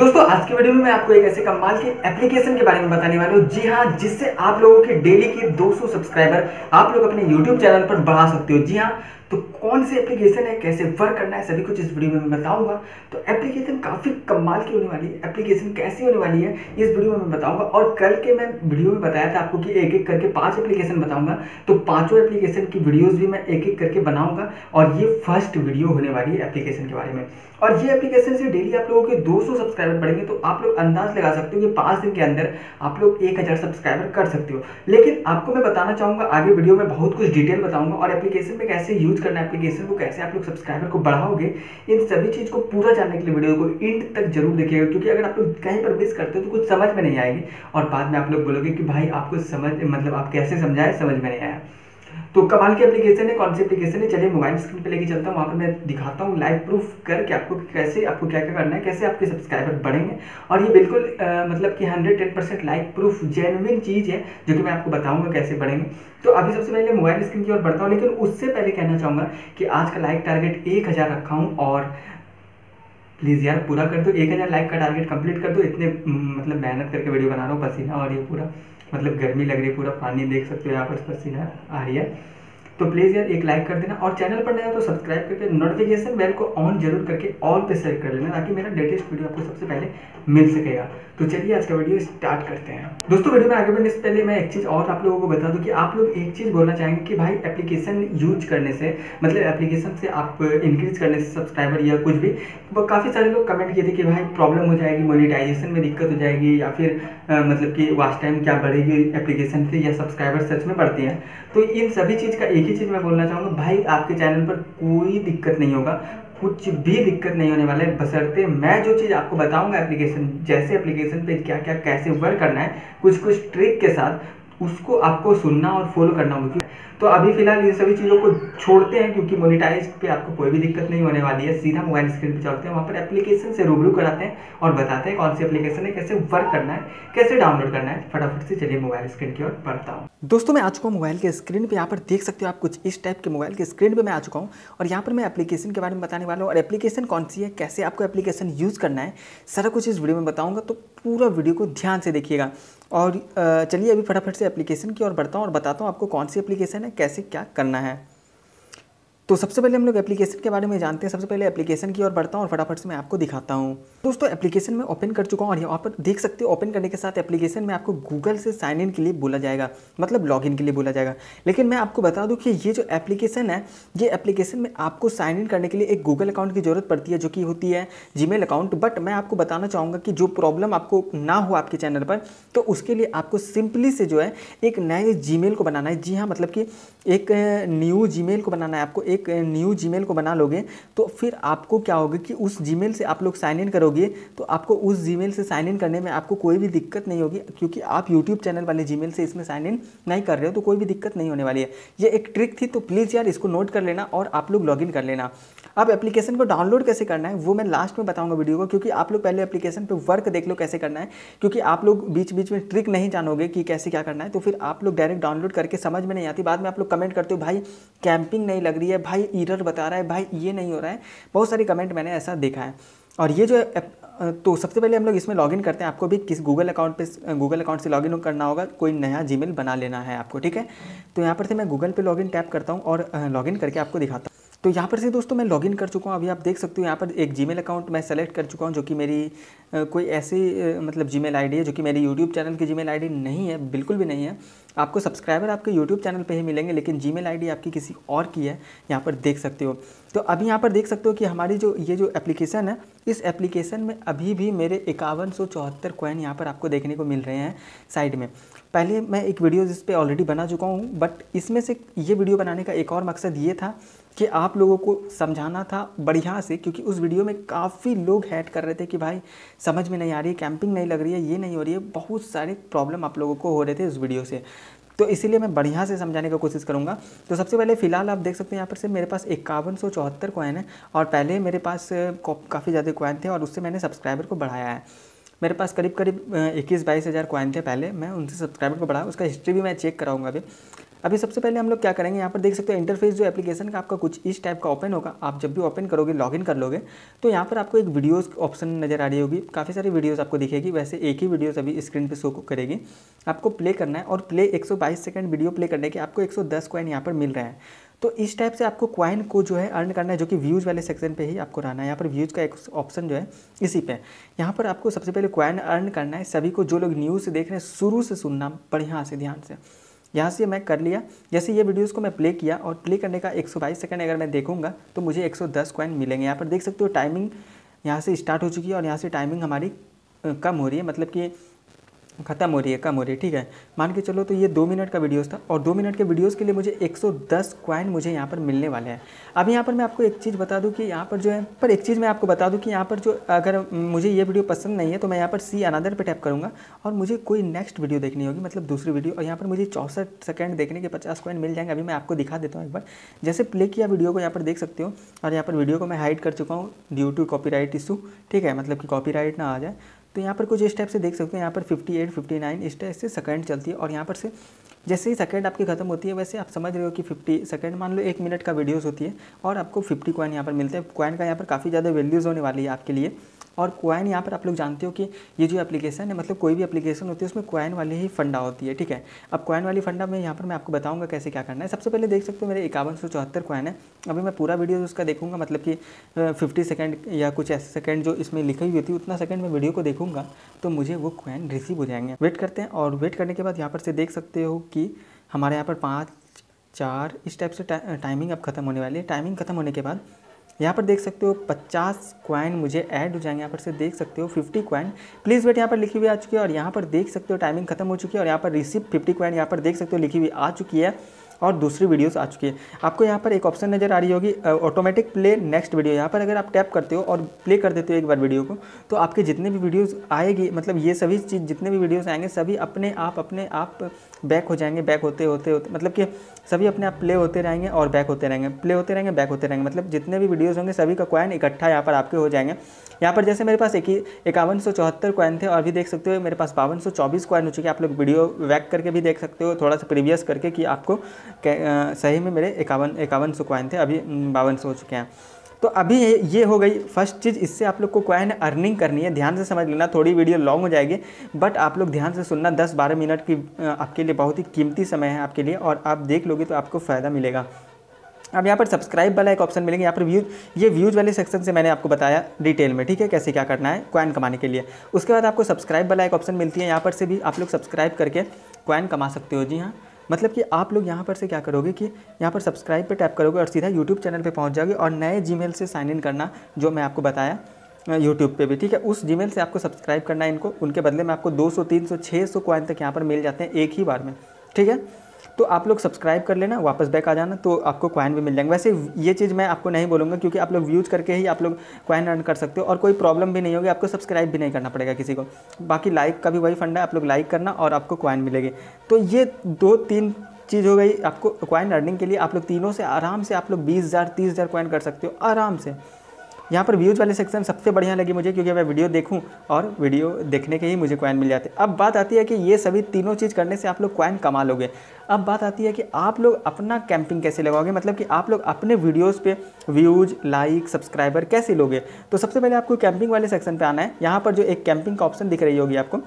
दोस्तों, आज की वीडियो में मैं आपको एक ऐसे कमाल के एप्लीकेशन के बारे में बताने वाला हूँ। जी हाँ जिससे आप लोगों के डेली के 200 सब्सक्राइबर आप लोग अपने YouTube चैनल पर बढ़ा सकते हो। जी हाँ तो कौन सी एप्लीकेशन है, कैसे वर्क करना है, सभी कुछ इस वीडियो में बताऊँगा। तो एप्लीकेशन काफ़ी कमाल की होने वाली है। एप्लीकेशन कैसी होने वाली है, इस वीडियो में बताऊँगा। और कल के मैं वीडियो में बताया था आपको कि एक एक करके पाँच एप्लीकेशन बताऊँगा। तो पाँचों एप्लीकेशन की वीडियोज़ भी मैं एक एक करके बनाऊँगा। और ये फ़र्स्ट वीडियो होने वाली है एप्लीकेशन के बारे में। और ये एप्लीकेशन से डेली आप लोगों के 200 सब्सक्राइबर बढ़ेंगे तो आप लोग अंदाज लगा सकते हो कि पाँच दिन के अंदर आप लोग 1000 सब्सक्राइबर कर सकते हो। लेकिन आपको मैं बताना चाहूँगा, आगे वीडियो में बहुत कुछ डिटेल बताऊँगा और एप्लीकेशन में कैसे यूज़ करना है एप्लीकेशन को कैसे आप लोग सब्सक्राइबर को बढ़ाओगे, इन सभी चीज़ को पूरा जानने के लिए वीडियो को इंड तक ज़रूर देखिएगा, क्योंकि अगर आप लोग कहीं पर मिस करते हो तो कुछ समझ में नहीं आएगी। और बाद में आप लोग बोलोगे कि भाई आपको समझ मतलब आप कैसे समझाए, समझ में नहीं आया। तो कमाल की एप्लीकेशन है कौन सी एप्लीकेशन है। चलिए मोबाइल स्क्रीन पे लेके चलता हूँ। वहाँ पर मैं दिखाता हूँ लाइव प्रूफ करके आपको कैसे, आपको क्या क्या करना है, कैसे आपके सब्सक्राइबर बढ़ेंगे। और ये बिल्कुल मतलब कि hundred ten percent live proof genuine चीज़ है, जो कि मैं आपको बताऊँगा कैसे बढ़ेंगे। तो अभी सबसे पहले मोबाइल स्क्रीन की ओर बढ़ता हूँ, लेकिन उससे पहले कहना चाहूँगा कि आज का लाइक टारगेट एक हज़ार रखा हूँ और प्लीज़ यार पूरा कर दो। एक हज़ार लाइक का टारगेट कंप्लीट कर दो। इतने मतलब मेहनत करके वीडियो बना रहा हूँ, पसीना और ये पूरा। मतलब गर्मी लग रही है, पूरा पानी देख सकते हो यहाँ पर पसीना आ रही है। तो प्लीज़ यार एक लाइक कर देना और चैनल पर नया तो सब्सक्राइब करके नोटिफिकेशन बेल को ऑन ज़रूर करके ऑल पे सेलेक्ट कर लेना ताकि मेरा लेटेस्ट वीडियो आपको सबसे पहले मिल सकेगा तो चलिए आज का वीडियो स्टार्ट करते हैं। दोस्तों वीडियो में आगे बढ़ने से पहले मैं एक चीज़ और आप लोगों को बता दूँ कि आप लोग एक चीज़ बोलना चाहेंगे कि भाई एप्लीकेशन यूज़ करने से मतलब एप्लीकेशन से आप इंक्रीज करने से सब्सक्राइबर या कुछ भी वो काफ़ी सारे लोग कमेंट किए थे कि भाई प्रॉब्लम हो जाएगी मोनिटाइजेशन में दिक्कत हो जाएगी या फिर आ, मतलब कि वाच टाइम क्या बढ़ेगी एप्लीकेशन से या सब्सक्राइबर सच में बढ़ती हैं। तो इन सभी चीज़ का एक ही चीज़ मैं बोलना चाहूँगा, भाई आपके चैनल पर कोई दिक्कत नहीं होगा, कुछ भी दिक्कत नहीं होने वाला है बसरते मैं जो चीज़ आपको बताऊँगा एप्लीकेशन जैसे एप्लीकेशन पे क्या क्या कैसे वर्क करना है कुछ कुछ ट्रिक के साथ उसको आपको सुनना और फॉलो करना होगा। तो अभी फ़िलहाल इन सभी चीज़ों को छोड़ते हैं क्योंकि मोनिटाइज पे आपको कोई भी दिक्कत नहीं होने वाली है। सीधा मोबाइल स्क्रीन पे चलते हैं, वहाँ पर एप्लीकेशन से रूबरू कराते हैं और बताते हैं कौन सी एप्लीकेशन है, कैसे वर्क करना है, कैसे डाउनलोड करना है। फटाफट से चलिए मोबाइल स्क्रीन की ओर बढ़ता हूँ। दोस्तों, मैं आ चुका हूँ मोबाइल के स्क्रीन पर यहाँ पर देख सकते हो आप कुछ इस टाइप के मोबाइल के स्क्रीन पर मैं आ चुका हूँ और यहाँ पर मैं एप्लीकेशन के बारे में बताने वाला हूँ। और एप्लीकेशन कौन सी है, कैसे आपको एप्लीकेशन यूज़ करना है, सारा कुछ इस वीडियो में बताऊँगा। तो पूरा वीडियो को ध्यान से देखिएगा। और चलिए अभी फटाफट से एप्लीकेशन की ओर बढ़ता हूँ और बताता हूँ आपको कौन सी एप्लीकेशन है, कैसे क्या करना है। तो सबसे पहले हम लोग एप्लीकेशन के बारे में जानते हैं। सबसे पहले एप्लीकेशन की ओर बढ़ता हूँ और फटाफट से मैं आपको दिखाता हूँ। दोस्तों एप्लीकेशन में ओपन कर चुका हूँ और यहाँ पर देख सकते हो ओपन करने के साथ एप्लीकेशन में आपको गूगल से साइन इन के लिए बोला जाएगा। मतलब लॉगिन के लिए बोला जाएगा। लेकिन मैं आपको बता दूँ कि ये जो एप्लीकेशन है, ये एप्लीकेशन में आपको साइन इन करने के लिए एक गूगल अकाउंट की ज़रूरत पड़ती है, जो कि होती है जी अकाउंट बट मैं आपको बताना चाहूँगा कि जो प्रॉब्लम आपको ना हो आपके चैनल पर तो उसके लिए आपको सिंपली से जो है एक नए जी को बनाना है। जी हाँ मतलब कि एक न्यू जी को बनाना है आपको। एक एक न्यू जीमेल को बना लोगे तो फिर आपको क्या होगा कि उस जीमेल से आप लोग साइन इन करोगे तो आपको उस जीमेल से साइन इन करने में आपको कोई भी दिक्कत नहीं होगी, क्योंकि आप यूट्यूब चैनल वाले जीमेल से इसमें साइन इन नहीं कर रहे हो तो कोई भी दिक्कत नहीं होने वाली है। ये एक ट्रिक थी तो प्लीज़ यार इसको नोट कर लेना और आप लोग लॉग कर लेना। अब एप्लीकेशन को डाउनलोड कैसे करना है, वो मैं लास्ट में बताऊँगा वीडियो को, क्योंकि आप लोग पहले एप्लीकेशन पे वर्क देख लो कैसे करना है, क्योंकि आप लोग बीच बीच में ट्रिक नहीं जानोगे कि कैसे क्या करना है तो फिर आप लोग डायरेक्ट डाउनलोड करके समझ में नहीं आती, बाद में आप लोग कमेंट करते हो, भाई कैंपिंग नहीं लग रही है भाई ईरर बता रहा है, भाई ये नहीं हो रहा है। बहुत सारी कमेंट मैंने ऐसा देखा है। और ये जो तो सबसे पहले हम लोग इसमें लॉगिन करते हैं। आपको भी किस गूगल अकाउंट पे गूगल अकाउंट से लॉगिन करना होगा, कोई नया जीमेल बना लेना है आपको, ठीक है? तो यहाँ पर से मैं गूगल पे लॉगिन टैप करता हूँ और लॉगिन करके आपको दिखाता हूँ। तो यहाँ पर से दोस्तों मैं लॉगिन कर चुका हूँ। अभी आप देख सकते हो यहाँ पर एक जीमेल अकाउंट मैं सेलेक्ट कर चुका हूँ, जो कि मेरी कोई ऐसी मतलब जीमेल आईडी है, जो कि मेरी यूट्यूब चैनल की जीमेल आईडी नहीं है, बिल्कुल भी नहीं है। आपको सब्सक्राइबर आपके यूट्यूब चैनल पर ही मिलेंगे, लेकिन जीमेल आईडी आपकी किसी और की है, यहाँ पर देख सकते हो। तो अभी यहाँ पर देख सकते हो कि हमारी जो, ये जो एप्लीकेशन है, इस एप्लीकेशन में अभी भी मेरे इक्यावन सौ चौहत्तर कॉइन यहाँ पर आपको देखने को मिल रहे हैं साइड में। पहले मैं एक वीडियो जिस पे ऑलरेडी बना चुका हूँ बट इसमें से ये वीडियो बनाने का एक और मकसद ये था कि आप लोगों को समझाना था बढ़िया से, क्योंकि उस वीडियो में काफ़ी लोग हैड कर रहे थे कि भाई, समझ में नहीं आ रही है कैंपिंग नहीं लग रही है, ये नहीं हो रही है, बहुत सारे प्रॉब्लम आप लोगों को हो रहे थे उस वीडियो से। तो इसीलिए मैं बढ़िया से समझाने की कोशिश करूँगा। तो सबसे पहले फ़िलहाल आप देख सकते हैं, यहाँ पर से मेरे पास इक्यावन सौ चौहत्तर कॉइन है और पहले मेरे पास काफ़ी ज़्यादा कॉइन थे और उससे मैंने सब्सक्राइबर को बढ़ाया है। मेरे पास करीब करीब इक्कीस बाईस हज़ार कॉइन थे पहले। मैं उनसे सब्सक्राइबर को बढ़ा उसका हिस्ट्री भी मैं चेक कराऊँगा अभी। अभी सबसे पहले हम लोग क्या करेंगे, यहाँ पर देख सकते हो इंटरफेस जो एप्लीकेशन का आपका कुछ इस टाइप का ओपन होगा, आप जब भी ओपन करोगे लॉगिन कर लोगे तो यहाँ पर आपको एक वीडियोस ऑप्शन नज़र आ रही होगी। काफ़ी सारी वीडियोस आपको दिखेगी, वैसे एक ही वीडियोस अभी स्क्रीन पे शो करेगी। आपको प्ले करना है और प्ले 122 सेकंड वीडियो प्ले करने के आपको 110 कॉइन यहाँ पर मिल रहा है। तो इस टाइप से आपको क्वाइन को जो है अर्न करना है, जो कि व्यूज़ वाले सेक्शन पे ही आपको रहना है। यहाँ पर व्यूज़ का एक ऑप्शन जो है इसी पे। यहाँ पर आपको सबसे पहले क्वाइन अर्न करना है। सभी को जो लोग न्यूज़ से देख रहे हैं, शुरू से सुनना बढ़िया से ध्यान से। यहाँ से मैं कर लिया। जैसे ये वीडियोस को मैं प्ले किया और प्ले करने का 122 सेकंड अगर मैं देखूँगा तो मुझे 110 कॉइन मिलेंगे। यहाँ पर देख सकते हो टाइमिंग यहाँ से स्टार्ट हो चुकी है और यहाँ से टाइमिंग हमारी कम हो रही है। मतलब कि ख़त्म हो रही है, कम हो रही है, ठीक है। मान के चलो तो ये दो मिनट का वीडियोस था और दो मिनट के वीडियोस के लिए मुझे 110 क्वाइन मुझे यहाँ पर मिलने वाले हैं। अब यहाँ पर मैं आपको एक चीज़ बता दूँ कि यहाँ पर जो है, पर एक चीज़ मैं आपको बता दूँ कि यहाँ पर जो अगर मुझे ये वीडियो पसंद नहीं है तो मैं यहाँ पर सी अनदर पर टैप करूँगा और मुझे कोई नेक्स्ट वीडियो देखनी होगी मतलब दूसरी वीडियो और यहाँ पर मुझे चौंसठ सेकेंड देखने के पचास कॉइन मिल जाएँगे। अभी मैं आपको दिखा देता हूँ एक बार। जैसे प्ले किया वीडियो को यहाँ पर देख सकते हो और यहाँ पर वीडियो को मैं हाइड कर चुका हूँ ड्यू टू कॉपी इशू ठीक है मतलब कि कॉपी ना आ जाए। तो यहाँ पर कुछ इस टाइप से देख सकते हैं यहाँ पर 58, 59 इस टाइप से सेकंड चलती है और यहाँ पर से जैसे ही सेकंड आपकी खत्म होती है, वैसे आप समझ रहे हो कि 50 सेकंड मान लो एक मिनट का वीडियोस होती है और आपको 50 कॉइन यहाँ पर मिलते हैं। कॉइन का यहाँ पर काफ़ी ज़्यादा वैल्यूज़ होने वाली है आपके लिए। और क्वाइन यहाँ पर आप लोग जानते हो कि ये जो एप्लीकेशन है मतलब कोई भी एप्लीकेशन होती है, उसमें क्वाइन वाली ही फंडा होती है, ठीक है? अब क्वाइन वाली फंडा में यहाँ पर मैं आपको बताऊँगा कैसे क्या करना है। सबसे पहले देख सकते हो मेरे इक्यावन सौ चौहत्तर क्वाइन है। अभी मैं पूरा वीडियो उसका देखूँगा मतलब कि फिफ्टी सेकेंड या कुछ ऐसे सेकेंड जो इसमें लिखी हुई होती है, उतना सेकेंड मैं वीडियो को देखूँगा तो मुझे वो क्वाइन रिसीव हो जाएँगे। वेट करते हैं और वेट करने के बाद यहाँ पर से देख सकते हो कि हमारे यहाँ पर पाँच चार इस टाइप से टा, टाइमिंग अब खत्म होने वाली है। टाइमिंग खत्म होने के बाद यहाँ पर देख सकते हो 50 क्वाइन मुझे ऐड हो जाएँगे। यहाँ पर से देख सकते हो 50 क्वाइन प्लीज़ वेट यहाँ पर लिखी हुई आ चुकी है और यहाँ पर देख सकते हो टाइमिंग खत्म हो चुकी है और यहाँ पर रिसीव 50 क्वाइन यहाँ पर देख सकते हो लिखी हुई आ चुकी है। और दूसरी वीडियोस आ चुकी है। आपको यहाँ पर एक ऑप्शन नज़र आ रही होगी ऑटोमेटिक प्ले नेक्स्ट वीडियो यहाँ पर अगर आप टैप करते हो और प्ले कर देते हो एक बार वीडियो को तो आपके जितने भी वीडियोस आएगी मतलब ये सभी चीज़, जितने भी वीडियोस आएँगे, सभी अपने आप अपने आप बैक हो जाएँगे बैक होते होते होते मतलब कि सभी अपने आप प्ले होते रहेंगे और बैक होते रहेंगे प्ले होते रहेंगे बैक होते रहेंगे। मतलब जितने भी वीडियोज़ होंगे, सभी का क्वाइन इकट्ठा यहाँ पर आपके हो जाएँगे। यहाँ पर जैसे मेरे पास एक ही इक्यावन सौ चौहत्तर क्वाइन थे और भी देख सकते हो, मेरे पास बावन सौ चौबीस क्वाइन हो चुके हैं। आप लोग वीडियो वैक करके भी देख सकते हो, थोड़ा सा प्रीवियस करके कि आपको सही में मेरे इक्यावन इक्यावन सौ क्वाइन थे, अभी बावन सौ हो चुके हैं। तो अभी ये हो गई फ़र्स्ट चीज़, इससे आप लोग को क्वाइन अर्निंग करनी है। ध्यान से समझ लेना, थोड़ी वीडियो लॉन्ग हो जाएगी बट आप लोग ध्यान से सुनना 10-12 मिनट की आपके लिए बहुत ही कीमती समय है आपके लिए, और आप देख लोगे तो आपको फ़ायदा मिलेगा। अब यहाँ पर सब्सक्राइब वाला एक ऑप्शन मिलेगा। यहाँ पर व्यूज़ ये व्यूज़ वाले सेक्शन से मैंने आपको बताया डिटेल में, ठीक है, कैसे क्या करना है क्वाइन कमाने के लिए। उसके बाद आपको सब्सक्राइब वाला एक ऑप्शन मिलती है। यहाँ पर से भी आप लोग सब्सक्राइब करके क्वाइन कमा सकते हो। जी हाँ मतलब कि आप लोग यहाँ पर से क्या करोगे कि यहाँ पर सब्सक्राइब पे टैप करोगे और सीधा यूट्यूब चैनल पे पहुँच जाओगे और नए जीमेल से साइन इन करना, जो मैं आपको बताया यूट्यूब पे भी, ठीक है। उस जीमेल से आपको सब्सक्राइब करना है इनको। उनके बदले में आपको 200 300 600 कॉइन तक यहाँ पर मिल जाते हैं एक ही बार में, ठीक है? तो आप लोग सब्सक्राइब कर लेना, वापस बैक आ जाना तो आपको क्वाइन भी मिल जाएँगे। वैसे ये चीज़ मैं आपको नहीं बोलूँगा, क्योंकि आप लोग व्यूज़ करके ही आप लोग क्वाइन अर्न कर सकते हो, और कोई प्रॉब्लम भी नहीं होगी, आपको सब्सक्राइब भी नहीं करना पड़ेगा किसी को। बाकी लाइक का भी वही फंड है, आप लोग लाइक करना और आपको क्वाइन मिलेगी। तो ये दो तीन चीज़ हो गई, आपको क्वाइन अर्निंग के लिए आप लोग तीनों से आराम से आप लोग बीस हज़ार, तीस हज़ार क्वाइन कर सकते हो, आराम से। यहाँ पर व्यूज़ वाले सेक्शन सबसे बढ़िया लगी मुझे, क्योंकि मैं वीडियो देखूँ और वीडियो देखने के ही मुझे क्वाइन मिल जाते। अब बात आती है कि ये सभी तीनों चीज़ करने से आप लोग क्वाइन कमा लोगे। अब बात आती है कि आप लोग अपना कैंपिंग कैसे लगाओगे? मतलब कि आप लोग अपने वीडियोज़ पे व्यूज़ लाइक सब्सक्राइबर कैसे लोगे? तो सबसे पहले आपको कैंपिंग वाले सेक्शन पर आना है। यहाँ पर जो एक कैंपिंग का ऑप्शन दिख रही होगी आपको।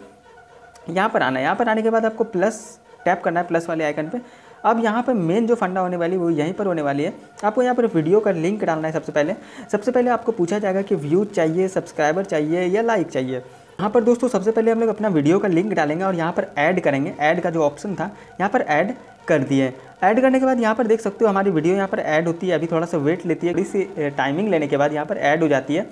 यहाँ पर आना है। यहाँ पर आने के बाद आपको प्लस टैप करना है प्लस वाले आइकन पे। अब यहाँ पर मेन जो फंडा होने वाली है, वो यहीं पर होने वाली है। आपको यहाँ पर वीडियो का लिंक डालना है सबसे पहले। सबसे पहले आपको पूछा जाएगा कि व्यूज़ चाहिए सब्सक्राइबर चाहिए या लाइक चाहिए। यहाँ पर दोस्तों सबसे पहले हम लोग अपना वीडियो का लिंक डालेंगे और यहाँ पर ऐड करेंगे। ऐड का जो ऑप्शन था, यहाँ पर ऐड कर दिए। ऐड करने के बाद यहाँ पर देख सकते हो हमारी वीडियो यहाँ पर ऐड होती है। अभी थोड़ा सा वेट लेती है। इसी टाइमिंग लेने के बाद यहाँ पर ऐड हो जाती है।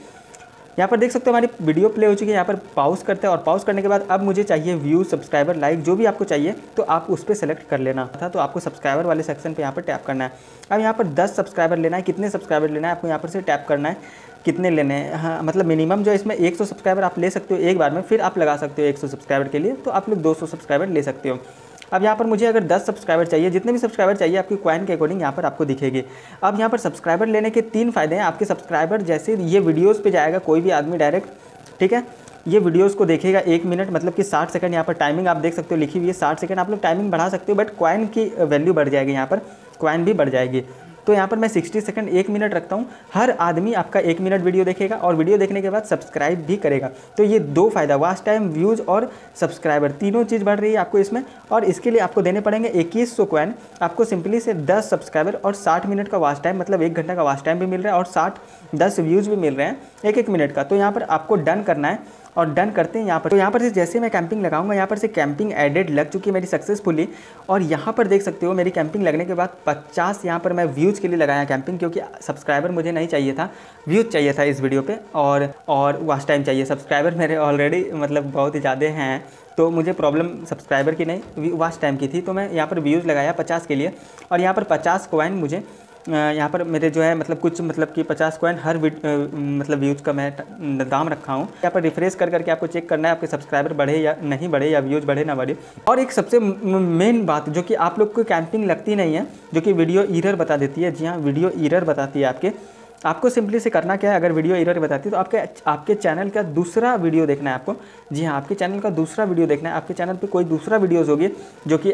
यहाँ पर देख सकते हो हमारी वीडियो प्ले हो चुकी है। यहाँ पर पाउस करते हैं और पाउस करने के बाद अब मुझे चाहिए व्यू सब्सक्राइबर लाइक जो भी आपको चाहिए तो आप उस पर सेलेक्ट कर लेना। था तो आपको सब्सक्राइबर वाले सेक्शन पे यहाँ पर टैप करना है। अब यहाँ पर दस सब्सक्राइबर लेना है। कितने सब्सक्राइबर लेना है, आपको यहाँ पर से टैप करना है। कितने लेने हैं? हाँ मतलब मिनिमम जो इसमें 100 सब्सक्राइबर आप ले सकते हो एक बार में, फिर आप लगा सकते हो 100 सब्सक्राइबर के लिए तो आप लोग 200 सब्सक्राइबर ले सकते हो। अब यहाँ पर मुझे अगर 10 सब्सक्राइबर चाहिए, जितने भी सब्सक्राइबर चाहिए आपकी क्वाइन के अकॉर्डिंग यहाँ पर आपको दिखेगी। अब यहाँ पर सब्सक्राइबर लेने के तीन फ़ायदे हैं। आपके सब्सक्राइबर जैसे ये वीडियोज़ पर जाएगा, कोई भी आदमी डायरेक्ट ठीक है? ये वीडियोस को देखेगा एक मिनट मतलब कि साठ सेकंड यहाँ पर टाइमिंग आप देख सकते हो, लिखी हुई है साठ सेकंड आप लोग टाइमिंग बढ़ा सकते हो बट क्वाइन की वैल्यू बढ़ जाएगी यहाँ पर क्वाइन भी बढ़ जाएगी। तो यहाँ पर मैं 60 सेकंड, एक मिनट रखता हूँ। हर आदमी आपका एक मिनट वीडियो देखेगा और वीडियो देखने के बाद सब्सक्राइब भी करेगा। तो ये दो फ़ायदा वास्ट टाइम व्यूज़ और सब्सक्राइबर तीनों चीज़ बढ़ रही है आपको इसमें। और इसके लिए आपको देने पड़ेंगे इक्कीस सौ क्वैन आपको सिंपली से दस सब्सक्राइबर और साठ मिनट का वास्ट टाइम मतलब एक घंटा का वास्ट टाइम भी मिल रहा है और साठ, दस व्यूज़ भी मिल रहे हैं एक एक मिनट का। तो यहाँ पर आपको डन करना है। और डन करते हैं यहाँ पर। तो यहाँ पर से जैसे मैं कैंपिंग लगाऊँगा, यहाँ पर से कैंपिंग एडेड लग चुकी है मेरी सक्सेसफुली और यहाँ पर देख सकते हो मेरी कैंपिंग लगने के बाद 50 यहाँ पर मैं व्यूज़ के लिए लगाया कैंपिंग क्योंकि सब्सक्राइबर मुझे नहीं चाहिए था। व्यूज़ चाहिए था इस वीडियो पर और और वास्ट टाइम चाहिए। सब्सक्राइबर मेरे ऑलरेडी मतलब बहुत ही ज़्यादा हैं तो मुझे प्रॉब्लम सब्सक्राइबर की नहीं वास्ट टाइम की थी तो मैं यहाँ पर व्यूज़ लगाया पचास के लिए। और यहाँ पर पचास कोइन मुझे यहाँ पर मेरे जो है मतलब कुछ मतलब कि पचास कॉइन हर मतलब व्यूज़ का मैं दाम रखा हूँ। यहाँ पर रिफ्रेश कर करके आपको चेक करना है, आपके सब्सक्राइबर बढ़े या नहीं बढ़े या व्यूज़ बढ़े ना बढ़े। और एक सबसे मेन बात जो कि आप लोग को कैंपिंग लगती नहीं है, जो कि वीडियो ईरर बता देती है। जी हाँ वीडियो ईरर बताती है आपके। आपको सिंपली से करना क्या है, अगर वीडियो एरर बताती है तो आपके आपके चैनल का दूसरा वीडियो देखना है आपको। जी हाँ आपके चैनल का दूसरा वीडियो देखना है। आपके चैनल पे कोई दूसरा वीडियोस होगी जो कि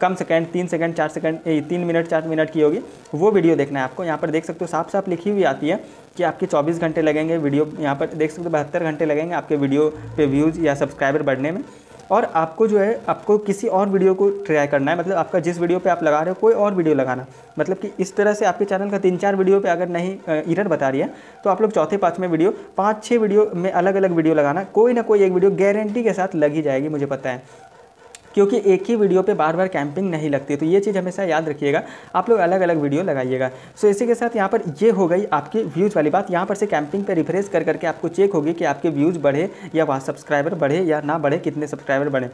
कम सेकंड, तीन सेकंड, चार सेकंड तीन मिनट, चार मिनट की होगी, वो वीडियो देखना है आपको। यहाँ पर देख सकते हो साफ़ साफ़ लिखी हुई आती है कि आपके 24 घंटे लगेंगे वीडियो। यहाँ पर देख सकते हो, बहत्तर घंटे लगेंगे आपके वीडियो पे व्यूज़ या सब्सक्राइबर बढ़ने में। और आपको जो है, आपको किसी और वीडियो को ट्राई करना है। मतलब आपका जिस वीडियो पे आप लगा रहे हो, कोई और वीडियो लगाना। मतलब कि इस तरह से आपके चैनल का तीन चार वीडियो पे अगर नहीं इरर बता रही है तो आप लोग चौथे, पाँचवें वीडियो पाँच छः वीडियो में अलग अलग वीडियो लगाना। कोई ना कोई एक वीडियो गारंटी के साथ लगी जाएगी, मुझे पता है। क्योंकि एक ही वीडियो पे बार बार कैंपिंग नहीं लगती तो ये चीज़ हमेशा याद रखिएगा। आप लोग अलग अलग वीडियो लगाइएगा। सो इसी के साथ यहाँ पर ये हो गई आपकी व्यूज़ वाली बात। यहाँ पर से कैंपिंग पर रिफ्रेश कर करके आपको चेक होगी कि आपके व्यूज़ बढ़े या वहाँ सब्सक्राइबर बढ़े या ना बढ़े, कितने सब्सक्राइबर बढ़े।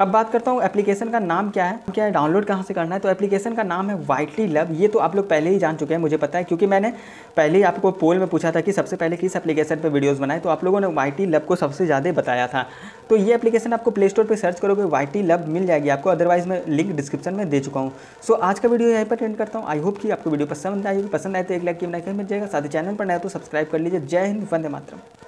अब बात करता हूँ एप्लीकेशन का नाम क्या है? क्या है डाउनलोड कहाँ से करना है? तो एप्लीकेशन का नाम है वाइटली लव ये तो आप लोग पहले ही जान चुके हैं, मुझे पता है, क्योंकि मैंने पहले ही आपको पोल में पूछा था कि सबसे पहले किस एप्लीकेशन पर वीडियोज़ बनाए तो आप लोगों ने वाइटी लव को सबसे ज़्यादा बताया था। तो ये एप्लीकेशन आपको प्ले स्टोर पर सर्च करोगे वाइटी लव मिल जाएगी आपको अदरवाइज़ मैं लिंक डिस्क्रिप्शन में दे चुका हूँ। सो आज का वीडियो यहीं पर एंड करता हूँ। आई होप कि आपको वीडियो पसंद आएगी पसंद आए तो एक लाइक की बनाकर मिल जाएगा। साथ ही चैनल पर नया तो सब्सक्राइब कर लीजिए। जय हिंद, वंदे मातरम।